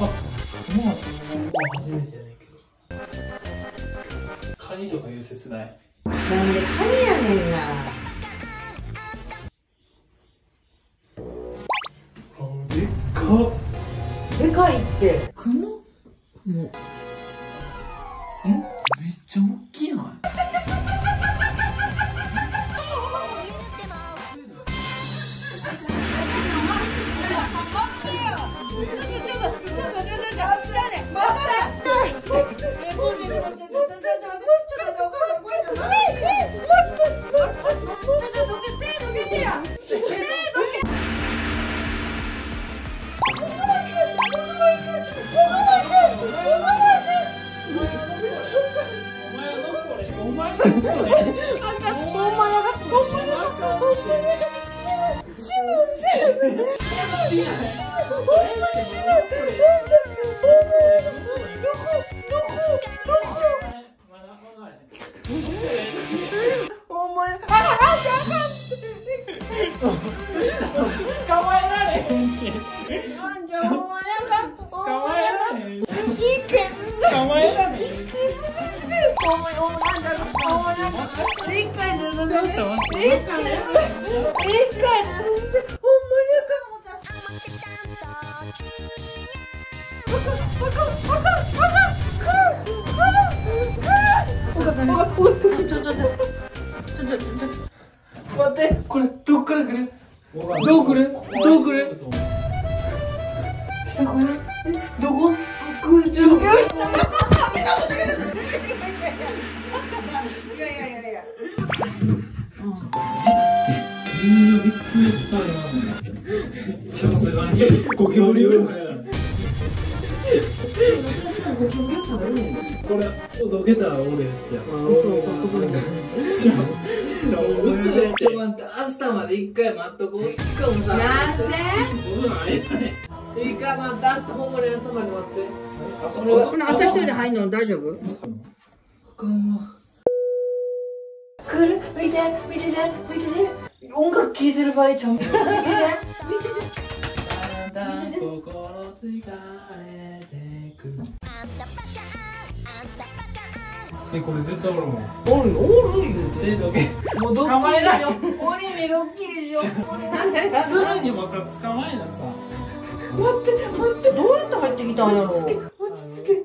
もう初めてやねんけど。カニとかいう説ない。なんでカニやねんな。あでっかでかいって。雲もえ？めっちゃ大 Oh! 捕まえられへん。けなん。じゃほん。まやが捕まえられへんゴキブリよりも早いこれどけたら俺やつやちょちょうつれちょ待って明日まで一回待っとこうしかもさなんで僕のあれだね一回待って明日ほんまに朝まで待ってあそ俺はほな朝一人で入んの大丈夫あかんわこれ見て見てね見てね音楽聴いてる場合ちゃう？見てねあなた心疲れてく。えこれ絶対おるも。んおるおるよ手どけもうド捕まえなッキリしよう鬼にドッキリしよう。するにもさ捕まえなさ。待って待って。どうやって入ってきたんやろ。落ち着け落ち着け。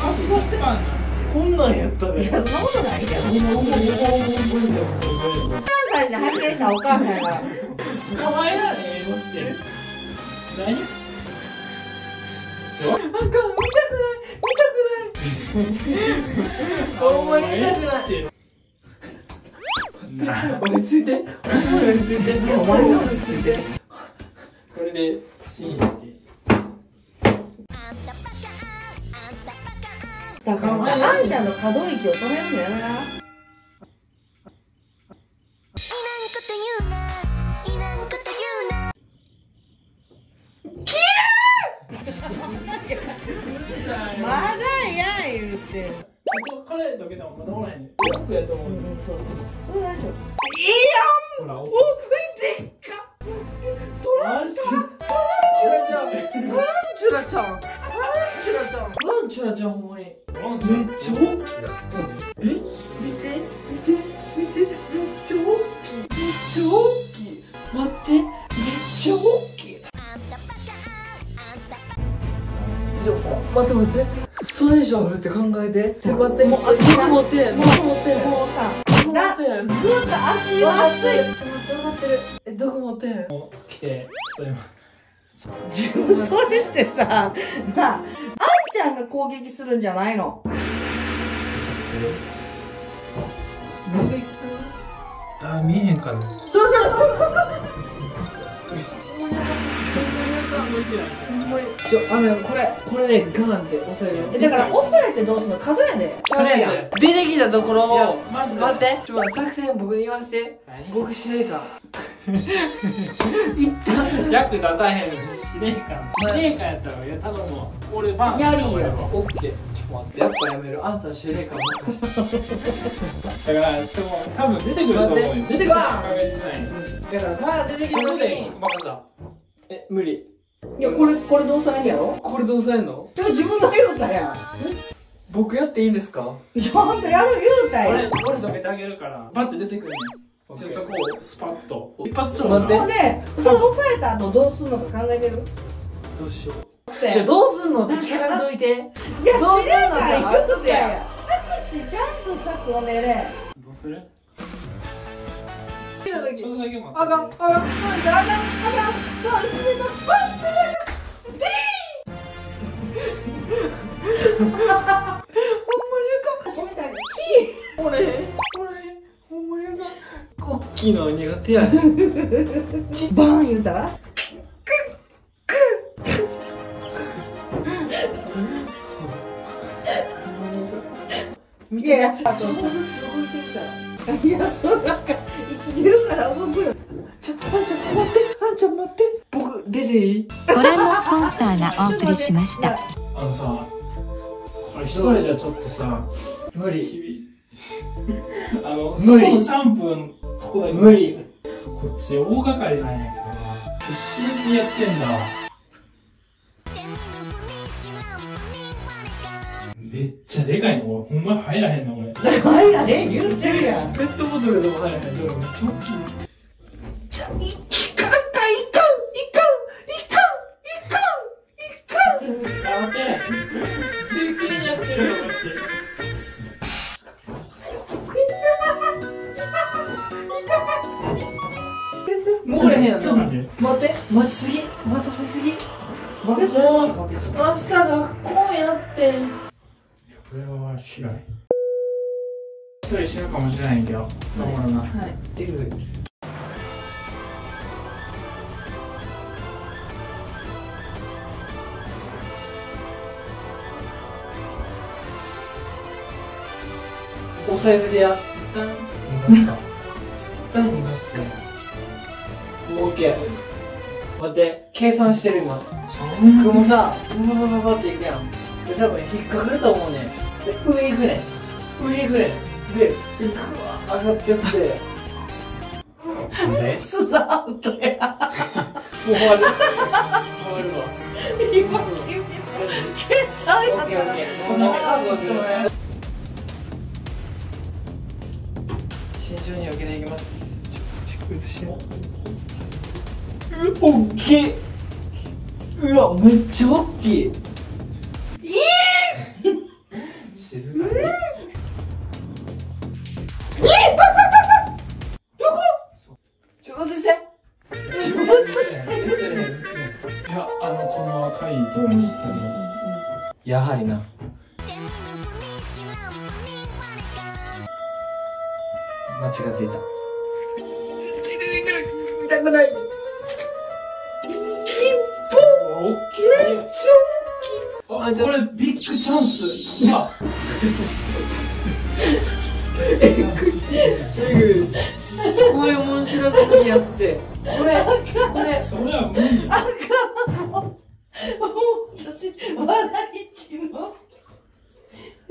あそこって。こんなんやったで。いやそんなことないけど。ほんまほんまほんまほんまにすごい関西で発見したお母さんやから捕まえられへんのって何？しょあかん見たくない見たくない。ほんまに見たくないな落ち着いて。落ち着いてお前が落ち着いてこれで深夜ってだからさあんちゃんの可動域を止めるのやめなまだや言うて。これどけたもまだおらへんねロックやと思う。うんそうそうそうそれ大丈夫いいやんほらおおでっかトランチュラちゃん。ランチュラちゃん。トランチュラちゃん。トランチュラちゃんほんまに。めっちゃ大きかったえ？待って待って。それ以上あるって考えて。で待ってもう持って。僕持ってもうさだってずっと足は熱い。ちょっと待って分かって。るえどこ持って？ん来てちょっと今。自分それしてさ。なああんちゃんが攻撃するんじゃないの？あー見えへんかな。そうそうちょあのこれこれでガンって押さえるよ。えだから押さえてどうすんの角やでちゃうやん。出てきたところをまず待って。ちょっと待って作戦僕に言わせて。何？僕司令官。一旦役立たへんのに司令官。司令官やったらいや頼むわ。俺バンやりいよオッケー。ちょっと待って。やっぱやめる。あんた司令官任して。だからでも多分出てくると思うよ。出てくるのは確実ないだからまだ出てきたそこで時に任さ。え無理いやこれこれどうさんやろ？これどうさんやの？ちょ自分が言うたやん。僕やっていいんですか？いやあんたやる言うた俺やん。俺どけてあげるから。バッて出てくるねんじゃあそこをスパッと。一発勝負。待って。ほんでそれ押さえた後どうすんのか考えてる？どうしよう。って。じゃあどうすんのって聞かんといて。いやどう知すんのらないって。言うたやん。タクシーちゃんとさこねれどうするちょっとだけちょっとだけ待ってあかんあかんあかんあかんあかんあかん閉めたあ閉めたディーほんまにあかん閉めたキー俺俺ほんまにあかんコッキーの苦手やねんバーン言うたらいやいやちょっとずつ動いてるからいやそうなんかいい。ご覧のスポンサーがお送りしました。あのさこれ一人じゃちょっとさ無理。あの無理。そこのシャンプーのとこだけ無理。こっち大掛かりなんやから必死にやってんだわ。めっちゃでかいの？これほんま入らへんのこれ。入らへん言うてるやん。ペットボトルでも入らへん。でもめっちゃ大きい真剣にやってるよこっちもうこれへんやんちょっとな待って待って待ちすぎ旦逃がすか一旦逃がしてオッケー待って。計算してる今。僕もさバババババっていくやん。で多分引っかかると思うね。んで上行くね。ん上行くね。んでグワー上がってって。なんでスタートや終わる。終わるわ。今君の計算やオッケーオッケー。もうもうダメ覚悟する慎重に避けていきます。うおっけーうわめっちゃ大きい。静かに。ちょっとして。いやあのこの赤いやはりな間違っていた。痛くない。おっきいあこれビッグチャンス。う わこういうもん知らずにやって。これこれ。それは無理や私笑いちの。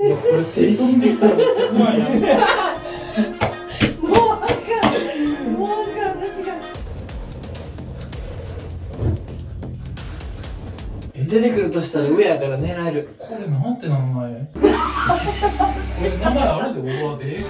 いやこれ手飛んできたらめっちゃ怖いな もう私が。出てくるとしたら上やから狙える。これなんて名前？これ名前あるで俺は。でウェ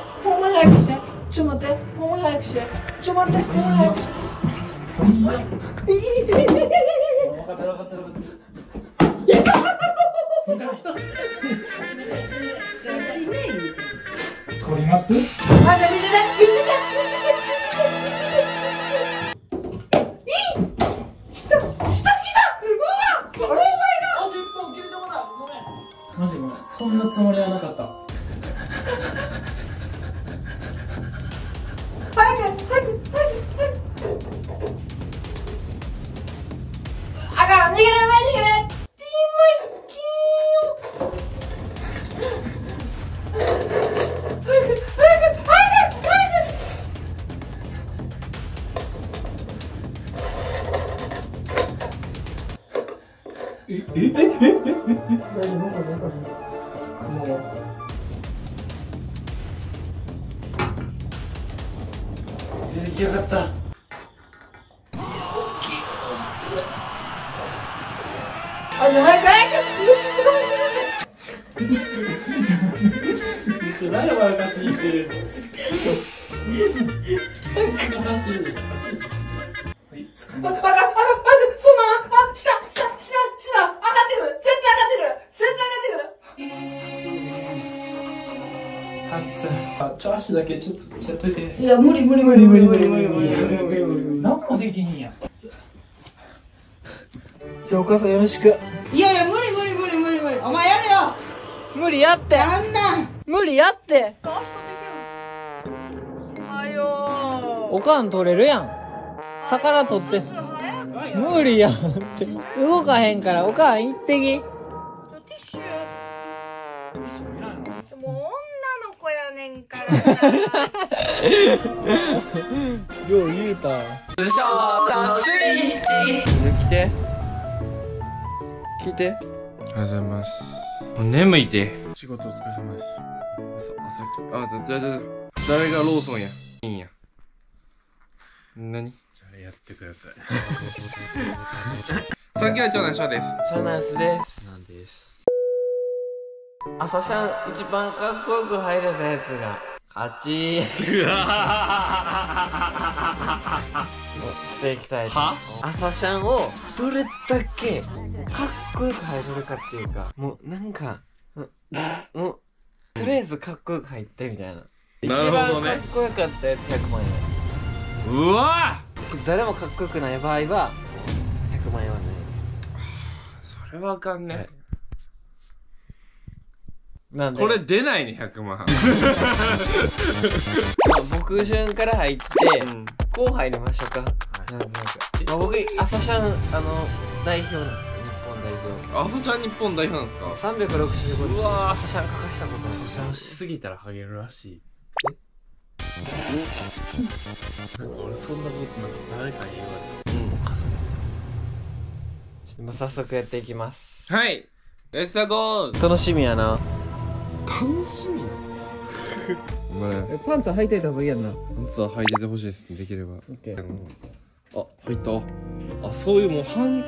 てほんまに早くしてちょ待って。ほんまに早くしてちょ待って。ほんまに早くして分かってる分かってる分かって。る取りますあんちゃん見てて見てて虫すごいし何や笑かしに行ってる走る走るはいつかみあ、あ、あ、あ、あ、そうままあ、下、下、下、下、上がってくる絶対上がってくる絶対上がってくるあちょ足だけちょっとやっといていや、無理無理無理無理無理無理無理無理無理無理何もできへんやんじゃあお母さんよろしくいやいや、無理無理無理無理無理お前やれよ無理やって。あんなん無理やって。は。よおかん取れるやん。魚取って。無理やんって。動かへんからおかん行ってき。ティッシュ。もう女の子やねんからさ。よう言うたわ。来て。聞いて。おはようございます。眠いて。仕事お疲れ様です。朝、朝き、あ、じゃじゃじゃ、誰がローソンや？いいんや。何？じゃあやってください。さっきは長男翔です。チャナンスですなんです朝シャン一番かっこよく入れたやつが勝ち。していきたい朝シャンをどれだけかっこよく入れるかっていうかもうなんかうんもうとりあえずかっこよく入ってみたいな。なるほどね。一番かっこよかったやつ100万円。うわ誰もかっこよくない場合は100万円はない。それはあかんね。はいなんで？これ出ないね、100万。ま あ僕順から入って、こう入りましょうか。なんなんかまあ、僕、朝シャン、あの、代表なんですよ、日本代表。アフちゃん日本代表なんですか？365日、うわー朝シャン書かしたことある。シャンしすぎたらハゲるらしいなんか俺そんなことなんか誰かに言われたうん重ねちょっとまあ早速やっていきます。はい。レッツゴー楽しみやな。楽しみお前、パンツ履いといた方がいいやんな。パンツは履いててほしいですね、できれば。オッケー。あ、入った。あ、そういうもう半、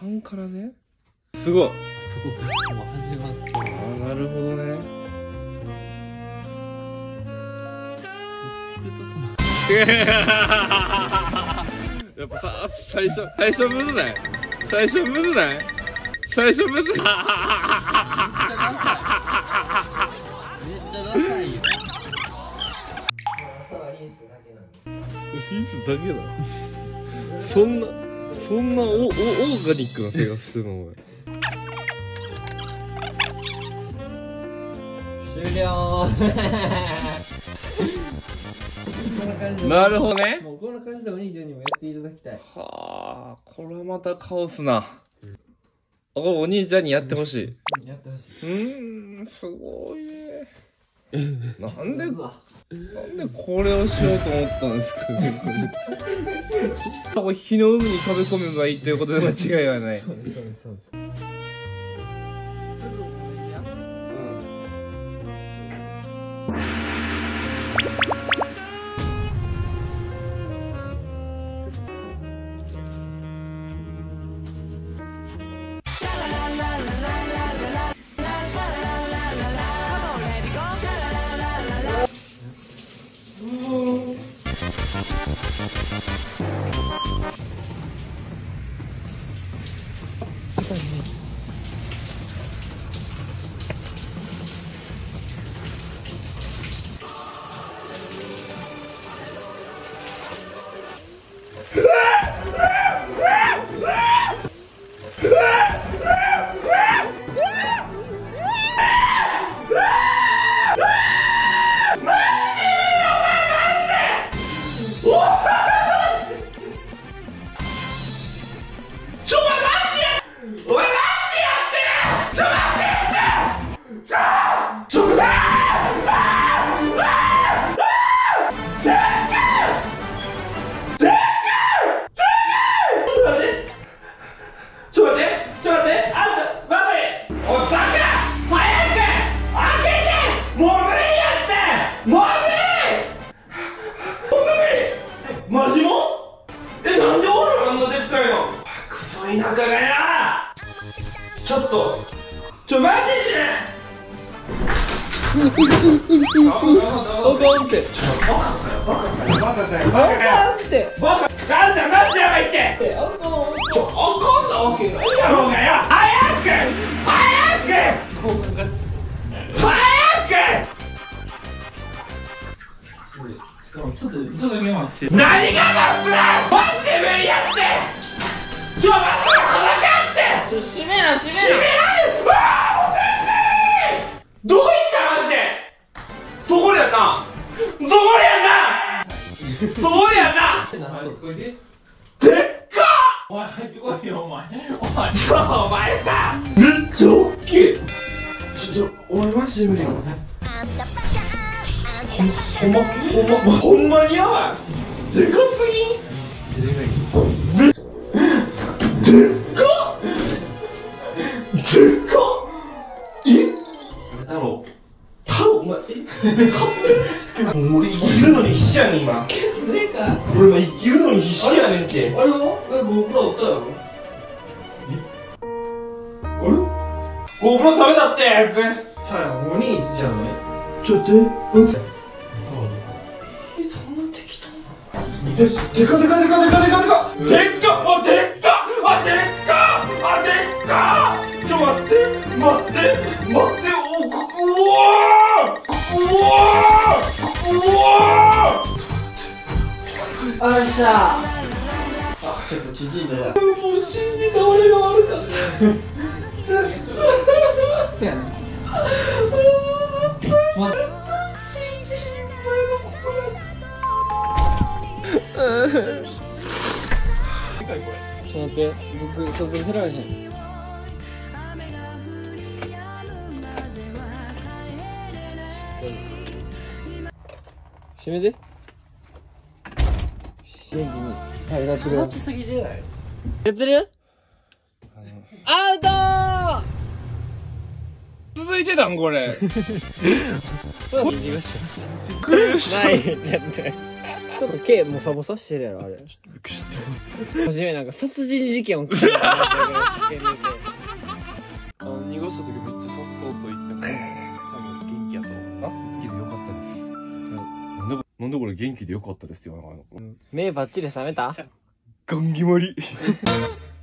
半からね。すごい。そこからもう始まったあ、なるほどね。冷たそうやっぱさ、最初、最初むずない？最初むずない？最初むずない？リンスだけだ。そんな、そんなオオオーガニックな生活してるのお前。終了なるほどね。もうこんな感じでお兄ちゃんにもやっていただきたいはあ、これはまたカオスな。お兄ちゃんにやってほしい。やってほしいうーん、すごいね。なんで、なんでこれをしようと思ったんですかね。これ火の海に飛び込めばいいということで間違いはない。ちょっとちょっとだけ待って。何がマスだマジで無理やって。ちょ待って裸ってちょ閉めな閉閉めめられるわあもう先生どういったマジで。そこやん？なそこやんなそこやんなでっかお前入ってこいよお前。ちょお前さ。めっちゃ大きいちょちょお前マジで無理やほんほんまほんまほんまにやばい。でかすぎんめでっかでっかえ太郎太郎お前え勝ってる俺生きるのに必死やねん今。ケツでか俺今生きるのに必死やねんってあれはえ僕らおったやろ？あれ？GoPro 食べたってやつちゃうやん。お兄じゃないちょっと待ってえでかでかでかでかでかでか。でっかあでっかあでっかあでっか。ちょ待って待って待っておこうわー。うわー。うわー。あっしゃちょっと縮んでたもう信じた俺が悪かった。そやね ちょっと待って僕外出られへん。閉めて。元気にありがとうござい。ますすぎじゃない？やってる？アウ続いてたんこれ。トないちょっと毛もさもさしてるやろあれ。初めなんか殺人事件起きたあの濁した時めっちゃさっそうと言ったから多分元気やと。思う元気でよかったです。なんでこなんでこれ元気でよかったですよ。目バッチリ覚めた？ガン決まり。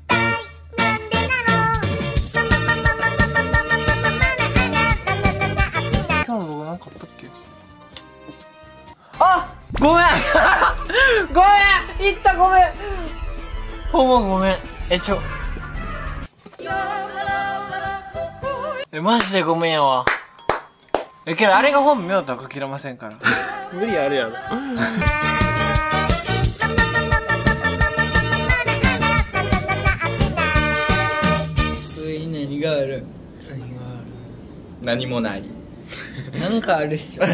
ごめん。ごめん。いったごめん。ほんまごめん。えちょ。えマジでごめんやわ。えけどあれが本名とは限らませんから。無理あるやろ。つい何がある。何がある何もない。なんかあるっしょ